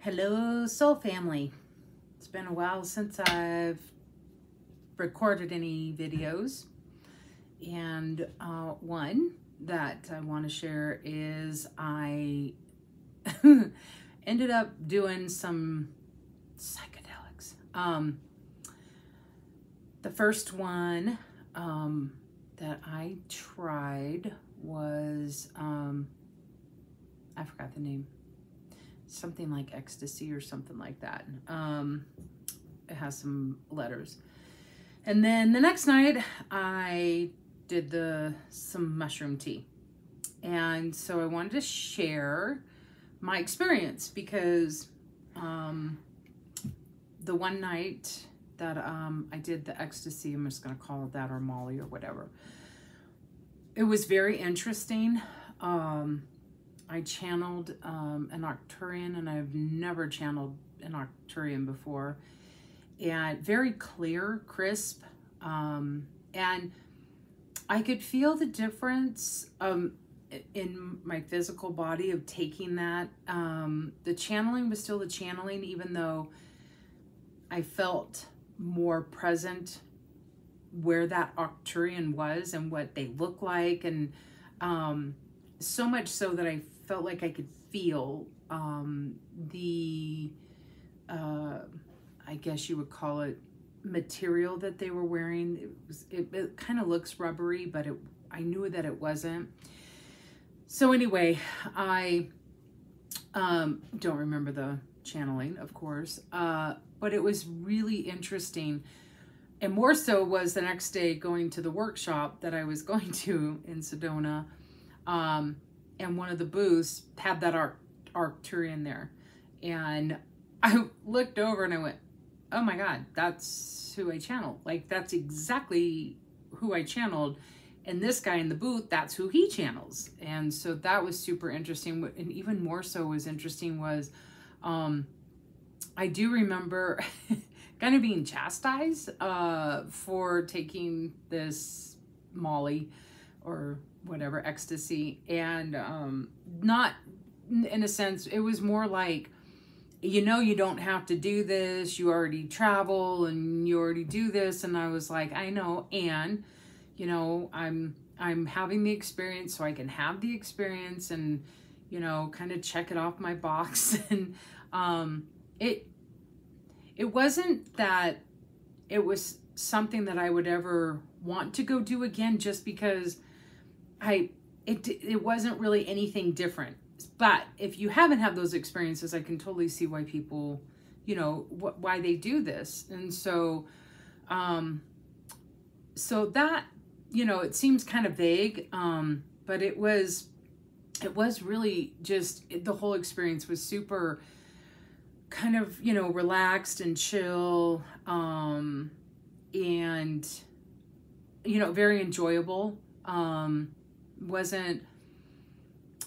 Hello, soul family. It's been a while since I've recorded any videos. And uh, one that I want to share is I ended up doing some psychedelics. Um, the first one um, that I tried was, um, I forgot the name something like ecstasy or something like that. Um, it has some letters. And then the next night I did the some mushroom tea. And so I wanted to share my experience because um, the one night that um, I did the ecstasy, I'm just going to call it that or Molly or whatever. It was very interesting. Um, I channeled um, an Arcturian, and I've never channeled an Arcturian before. And very clear, crisp, um, and I could feel the difference um, in my physical body of taking that. Um, the channeling was still the channeling, even though I felt more present where that Arcturian was and what they look like, and um, so much so that I felt like I could feel um, the, uh, I guess you would call it material that they were wearing. It, was, it, it kind of looks rubbery, but it, I knew that it wasn't. So anyway, I um, don't remember the channeling, of course, uh, but it was really interesting. And more so was the next day going to the workshop that I was going to in Sedona. Um, and one of the booths had that Arc Arcturian there. And I looked over and I went, oh my God, that's who I channeled. Like, that's exactly who I channeled. And this guy in the booth, that's who he channels. And so that was super interesting. And even more so was interesting was, um, I do remember kind of being chastised uh, for taking this Molly or whatever ecstasy and um not in a sense it was more like you know you don't have to do this you already travel and you already do this and i was like i know and you know i'm i'm having the experience so i can have the experience and you know kind of check it off my box and um it it wasn't that it was something that i would ever want to go do again just because I it it wasn't really anything different. But if you haven't had those experiences, I can totally see why people, you know, wh- why they do this. And so, um, so that you know, it seems kind of vague, um, but it was, it was really just it, the whole experience was super, kind of you know relaxed and chill, um, and you know very enjoyable. Um, wasn't,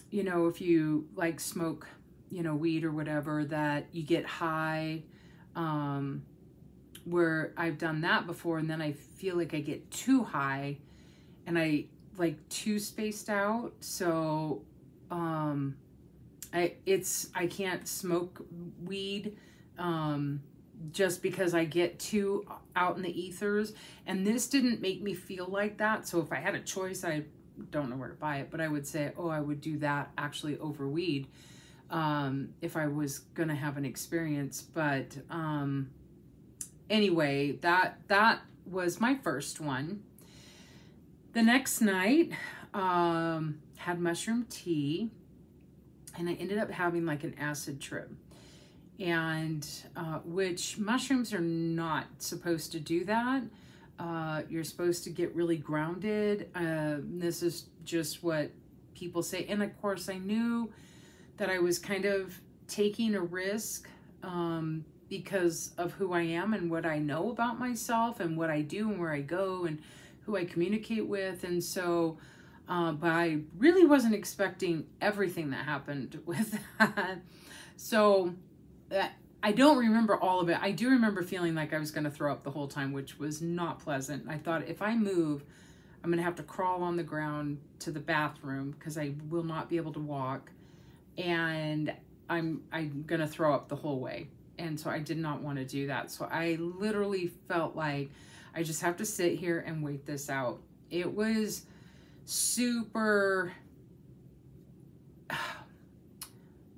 you know, if you like smoke, you know, weed or whatever, that you get high, um, where I've done that before and then I feel like I get too high and I like too spaced out. So, um, I, it's, I can't smoke weed, um, just because I get too out in the ethers. And this didn't make me feel like that. So if I had a choice, I don't know where to buy it, but I would say, oh, I would do that actually over weed um, if I was going to have an experience. But um, anyway, that that was my first one. The next night, um, had mushroom tea, and I ended up having like an acid trip. And uh, which mushrooms are not supposed to do that. Uh, you're supposed to get really grounded. Uh, this is just what people say. And of course, I knew that I was kind of taking a risk um, because of who I am and what I know about myself and what I do and where I go and who I communicate with. And so, uh, but I really wasn't expecting everything that happened with that. So, uh, I don't remember all of it. I do remember feeling like I was going to throw up the whole time, which was not pleasant. I thought if I move, I'm going to have to crawl on the ground to the bathroom because I will not be able to walk. And I'm I'm gonna throw up the whole way. And so I did not want to do that. So I literally felt like I just have to sit here and wait this out. It was super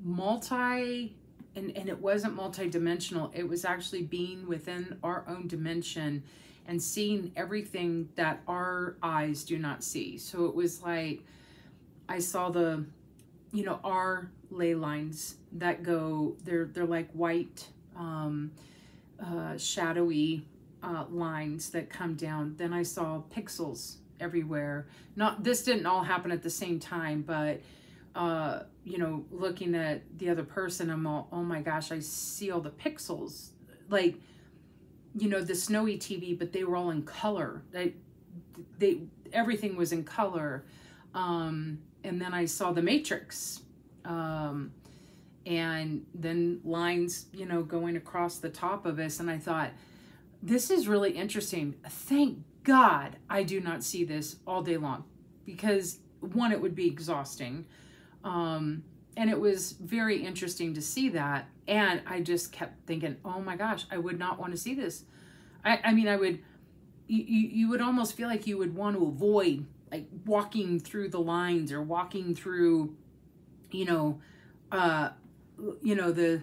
multi and, and it wasn't multi-dimensional. It was actually being within our own dimension and seeing everything that our eyes do not see. So it was like i saw the you know our ley lines that go they're they're like white um uh shadowy uh lines that come down. Then i saw pixels everywhere. Not this didn't all happen at the same time but uh, you know, looking at the other person, I'm all, oh my gosh, I see all the pixels. Like, you know, the snowy TV, but they were all in color. They, they, everything was in color. Um, and then I saw the Matrix. Um, and then lines, you know, going across the top of us. And I thought, this is really interesting. Thank God I do not see this all day long because one, it would be exhausting. Um, and it was very interesting to see that. And I just kept thinking, oh my gosh, I would not want to see this. I, I mean, I would, you, you would almost feel like you would want to avoid like walking through the lines or walking through, you know, uh, you know, the,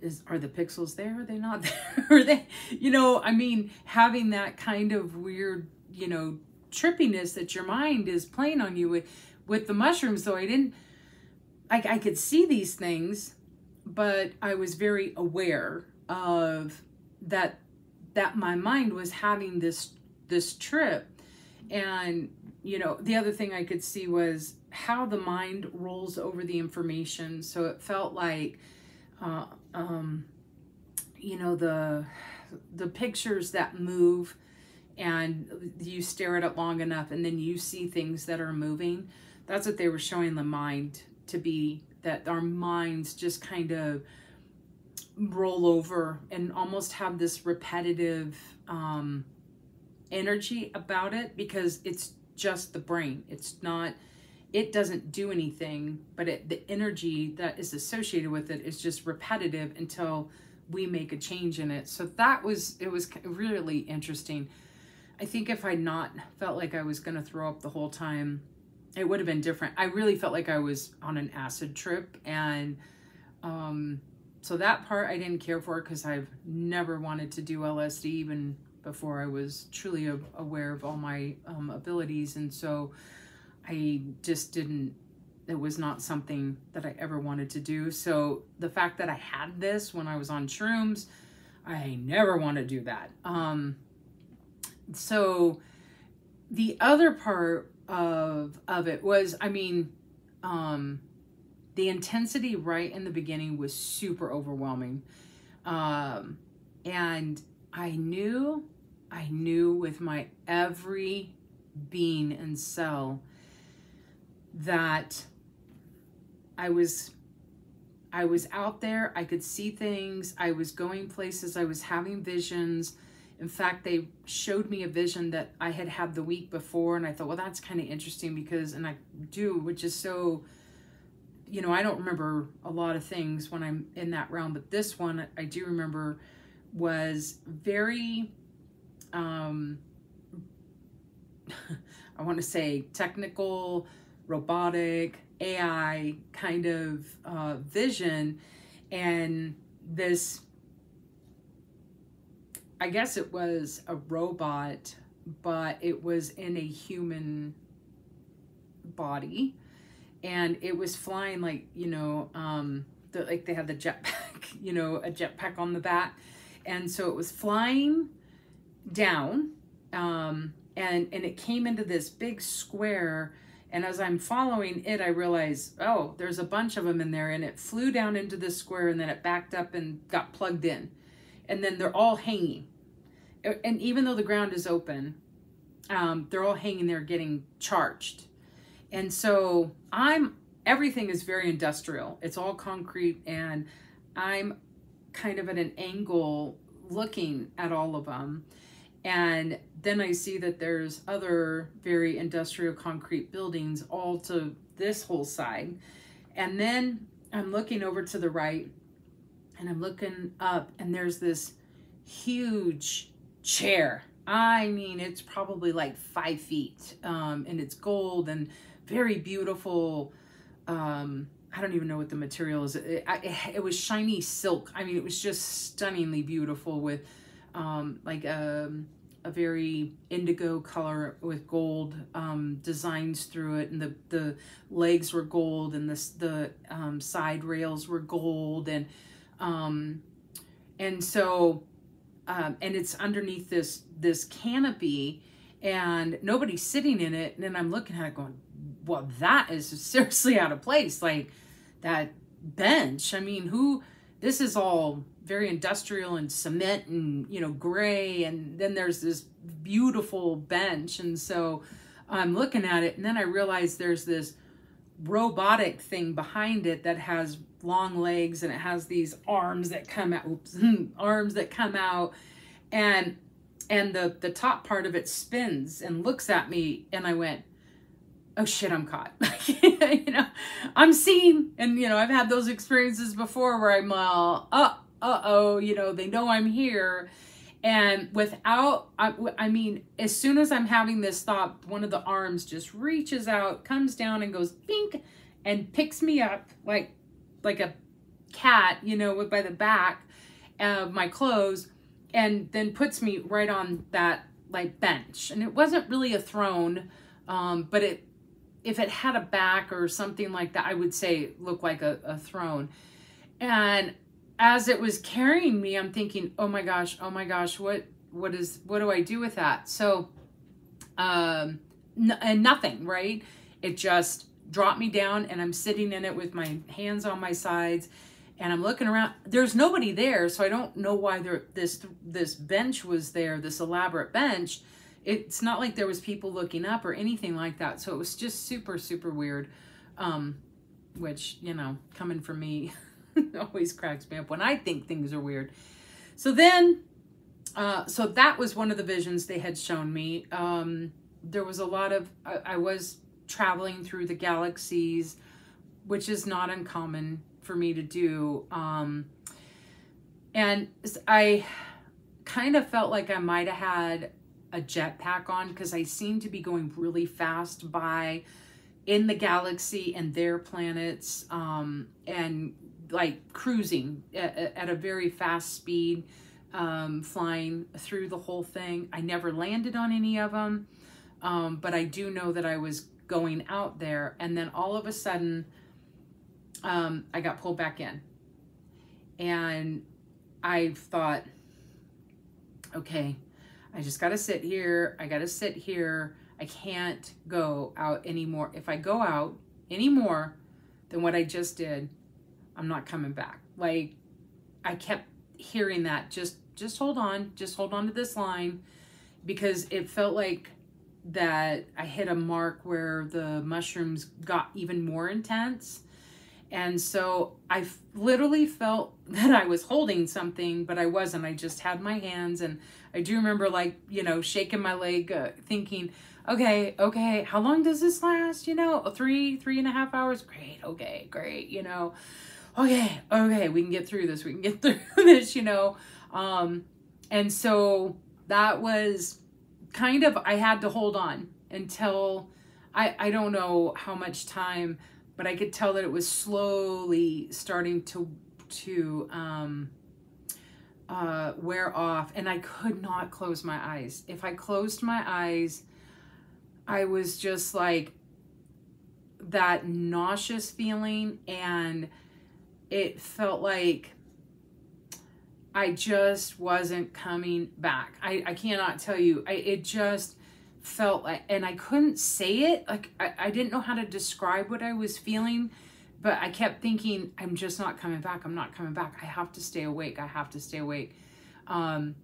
is, are the pixels there? Are they not there? are they, you know, I mean, having that kind of weird, you know, trippiness that your mind is playing on you with, with the mushrooms. So I didn't, I, I could see these things, but I was very aware of that that my mind was having this this trip. And you know the other thing i could see was how the mind rolls over the information. So it felt like uh, um, you know the the pictures that move and you stare at it long enough and then you see things that are moving that's what they were showing the mind to be that our minds just kind of roll over and almost have this repetitive um, energy about it because it's just the brain. It's not, it doesn't do anything, but it, the energy that is associated with it is just repetitive until we make a change in it. So that was, it was really interesting. I think if I'd not felt like I was going to throw up the whole time, it would have been different. I really felt like I was on an acid trip and um, so that part I didn't care for because I've never wanted to do LSD even before I was truly aware of all my um, abilities and so I just didn't it was not something that I ever wanted to do. So the fact that I had this when I was on shrooms, I never want to do that. Um, so the other part of of it was I mean um the intensity right in the beginning was super overwhelming. Um and I knew I knew with my every being and cell that I was I was out there, I could see things, I was going places, I was having visions, in fact, they showed me a vision that I had had the week before, and I thought, well, that's kind of interesting because, and I do, which is so, you know, I don't remember a lot of things when I'm in that realm, but this one I do remember was very, um, I want to say technical, robotic, AI kind of uh, vision, and this I guess it was a robot, but it was in a human body. And it was flying like, you know, um, the, like they had the jetpack, you know, a jetpack on the back. And so it was flying down um, and, and it came into this big square and as I'm following it, I realized, oh, there's a bunch of them in there. And it flew down into the square and then it backed up and got plugged in and then they're all hanging. And even though the ground is open, um, they're all hanging there getting charged. And so I'm, everything is very industrial. It's all concrete and I'm kind of at an angle looking at all of them. And then I see that there's other very industrial concrete buildings all to this whole side. And then I'm looking over to the right and I'm looking up and there's this huge chair. I mean, it's probably like five feet um, and it's gold and very beautiful. Um, I don't even know what the material is. It, it, it, was shiny silk. I mean, it was just stunningly beautiful with um, like a, um, a very indigo color with gold um, designs through it. And the, the legs were gold and the, the um, side rails were gold. And, um, and so, um, and it's underneath this, this canopy and nobody's sitting in it. And then I'm looking at it going, well, that is seriously out of place. Like that bench. I mean, who, this is all very industrial and cement and, you know, gray. And then there's this beautiful bench. And so I'm looking at it and then I realize there's this robotic thing behind it that has long legs and it has these arms that come out, oops, arms that come out. And, and the, the top part of it spins and looks at me. And I went, oh shit, I'm caught. you know, I'm seen. And, you know, I've had those experiences before where I'm all, uh, uh-oh, you know, they know I'm here. And without, I, I mean, as soon as I'm having this thought, one of the arms just reaches out, comes down and goes bink and picks me up like, like a cat, you know, with by the back of my clothes and then puts me right on that like bench. And it wasn't really a throne, um, but it if it had a back or something like that, I would say look like a, a throne. And as it was carrying me, I'm thinking, oh my gosh, oh my gosh, what what is what do I do with that? So um and nothing, right? It just dropped me down and I'm sitting in it with my hands on my sides and I'm looking around. There's nobody there, so I don't know why there this this bench was there, this elaborate bench it's not like there was people looking up or anything like that. So it was just super, super weird. Um, which, you know, coming from me always cracks me up when I think things are weird. So then, uh, so that was one of the visions they had shown me. Um, there was a lot of, I, I was traveling through the galaxies, which is not uncommon for me to do. Um, and I kind of felt like I might have had a jetpack on because I seemed to be going really fast by in the galaxy and their planets um, and like cruising at, at, a very fast speed, um, flying through the whole thing. I never landed on any of them, um, but I do know that I was going out there. And then all of a sudden, um, I got pulled back in. And I thought, okay, I just got to sit here. I got to sit here. I can't go out anymore. If I go out anymore than what I just did, I'm not coming back. Like I kept hearing that just just hold on, just hold on to this line because it felt like that I hit a mark where the mushrooms got even more intense. And so I literally felt that I was holding something, but I wasn't. I just had my hands and I do remember like, you know, shaking my leg, uh, thinking, okay, okay, how long does this last? You know, three, three and a half hours. Great. Okay, great. You know, okay, okay, we can get through this. We can get through this, you know. Um, and so that was kind of, I had to hold on until I, I don't know how much time, but I could tell that it was slowly starting to, to, um, uh, wear off and I could not close my eyes. If I closed my eyes, I was just like that nauseous feeling and it felt like I just wasn't coming back. I, I cannot tell you. I, it just felt like, and I couldn't say it. Like, I, I didn't know how to describe what I was feeling but I kept thinking, I'm just not coming back. I'm not coming back. I have to stay awake. I have to stay awake. Um,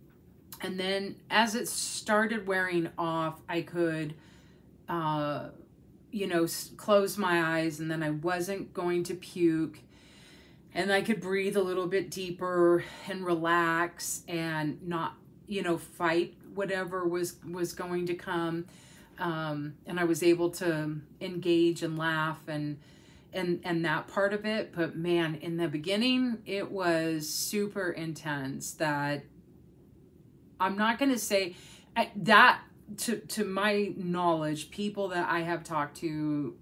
and then as it started wearing off, I could, uh, you know, close my eyes and then I wasn't going to puke. And I could breathe a little bit deeper and relax and not, you know, fight whatever was, was going to come. Um, and I was able to engage and laugh and, and and that part of it but man in the beginning it was super intense that i'm not going to say that to to my knowledge people that i have talked to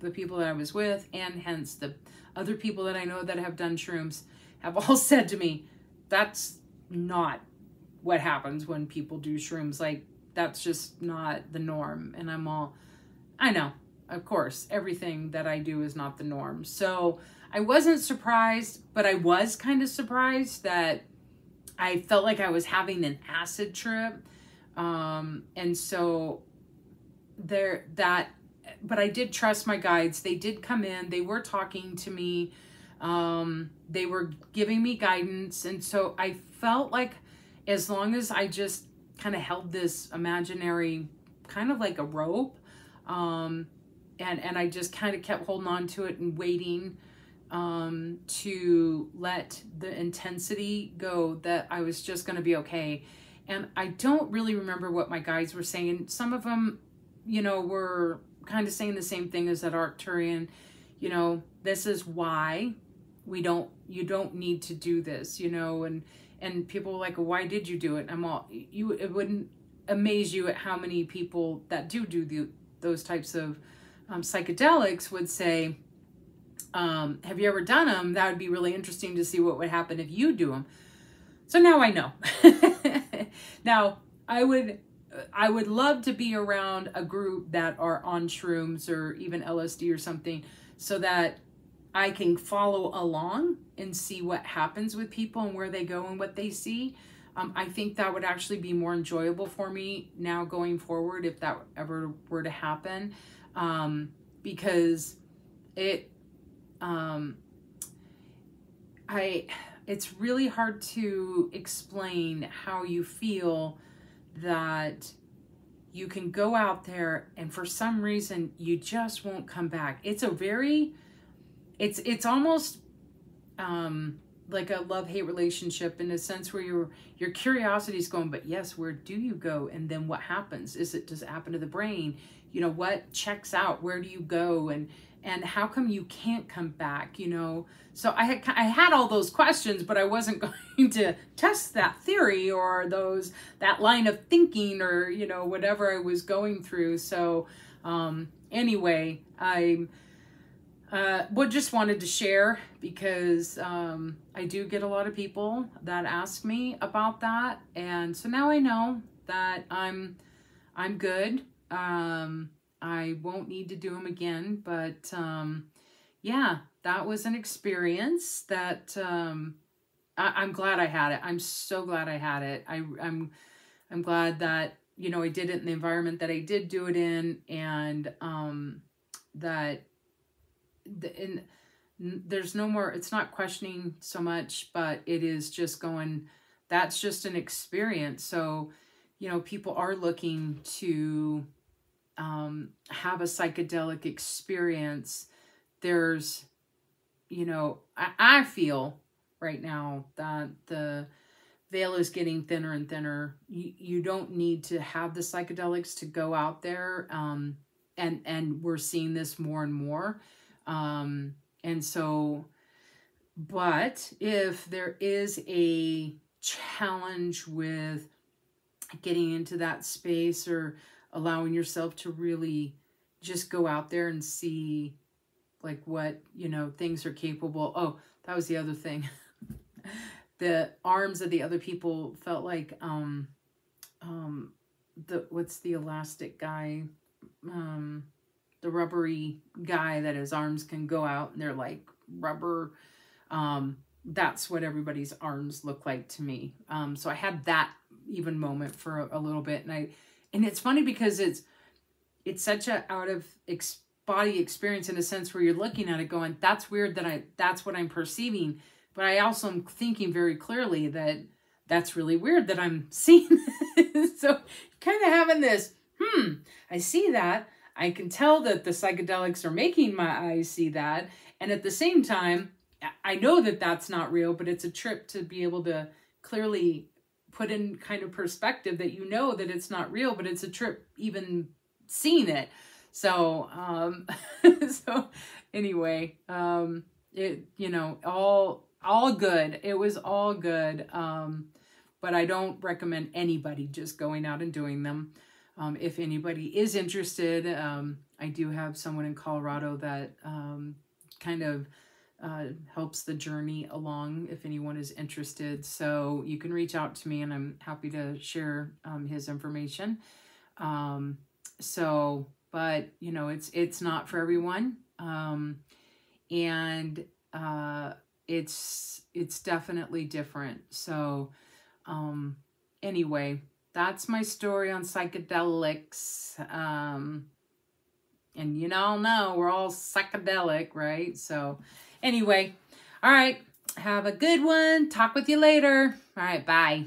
the people that i was with and hence the other people that i know that have done shrooms have all said to me that's not what happens when people do shrooms like that's just not the norm and i'm all i know of course, everything that I do is not the norm. So I wasn't surprised, but I was kind of surprised that I felt like I was having an acid trip. Um, and so there that but I did trust my guides. They did come in. They were talking to me. Um, they were giving me guidance. And so I felt like as long as I just kind of held this imaginary, kind of like a rope, um, and and I just kind of kept holding on to it and waiting um, to let the intensity go that I was just going to be okay. And I don't really remember what my guides were saying. Some of them, you know, were kind of saying the same thing as that Arcturian, you know, this is why we don't, you don't need to do this, you know, and, and people like, why did you do it? I'm all, you, it wouldn't amaze you at how many people that do do the, those types of um, psychedelics would say, um, have you ever done them? That would be really interesting to see what would happen if you do them. So now I know. now I would, I would love to be around a group that are on shrooms or even LSD or something so that I can follow along and see what happens with people and where they go and what they see. Um, I think that would actually be more enjoyable for me now going forward if that ever were to happen um, because it, um, I, it's really hard to explain how you feel that you can go out there and for some reason you just won't come back. It's a very, it's, it's almost, um, like a love-hate relationship in a sense where your your curiosity is going but yes where do you go? And then what happens? Is it does it happen to the brain? You know what checks out? Where do you go? And and how come you can't come back you know? So i had i had all those questions but i wasn't going to test that theory or those that line of thinking or you know whatever i was going through. So um anyway i uh, but just wanted to share because um, I do get a lot of people that ask me about that, and so now I know that I'm I'm good. Um, I won't need to do them again, but um, yeah, that was an experience that um, I, am glad I had it. I'm so glad I had it. I, I'm I'm glad that you know I did it in the environment that I did do it in, and um, that the, in there's no more it's not questioning so much but it is just going that's just an experience so you know people are looking to um, have a psychedelic experience there's you know I, I feel right now that the veil is getting thinner and thinner. You, you don't need to have the psychedelics to go out there um, and and we're seeing this more and more. Um, and so, but if there is a challenge with getting into that space or allowing yourself to really just go out there and see like what, you know, things are capable. Oh, that was the other thing. the arms of the other people felt like, um, um, the, what's the elastic guy? Um, the rubbery guy that his arms can go out and they're like rubber. Um, that's what everybody's arms look like to me. Um, so I had that even moment for a, a, little bit. And I, and it's funny because it's, it's such a out of ex body experience in a sense where you're looking at it going, that's weird that I, that's what I'm perceiving. But I also am thinking very clearly that that's really weird that I'm seeing. so kind of having this, hmm, I see that. I can tell that the psychedelics are making my eyes see that. And at the same time, I know that that's not real, but it's a trip to be able to clearly put in kind of perspective that you know that it's not real, but it's a trip even seeing it. So, um, so anyway, um, it, you know, all, all good. It was all good. Um, but I don't recommend anybody just going out and doing them. Um, if anybody is interested, um, I do have someone in Colorado that um, kind of uh, helps the journey along if anyone is interested. So you can reach out to me and I'm happy to share um, his information. Um, so, but you know, it's, it's not for everyone. Um, and uh, it's, it's definitely different. So, um, anyway, that's my story on psychedelics. Um, and you all know we're all psychedelic, right? So anyway, all right. Have a good one. Talk with you later. All right. Bye.